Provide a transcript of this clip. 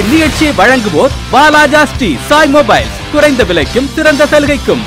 இந்நிகழ்ச்சியை வழங்குவோர் பாலாஜா ஸ்ரீ சாய் மொபைல்ஸ். குறைந்த விலைக்கும் சிறந்த சலுகைக்கும்.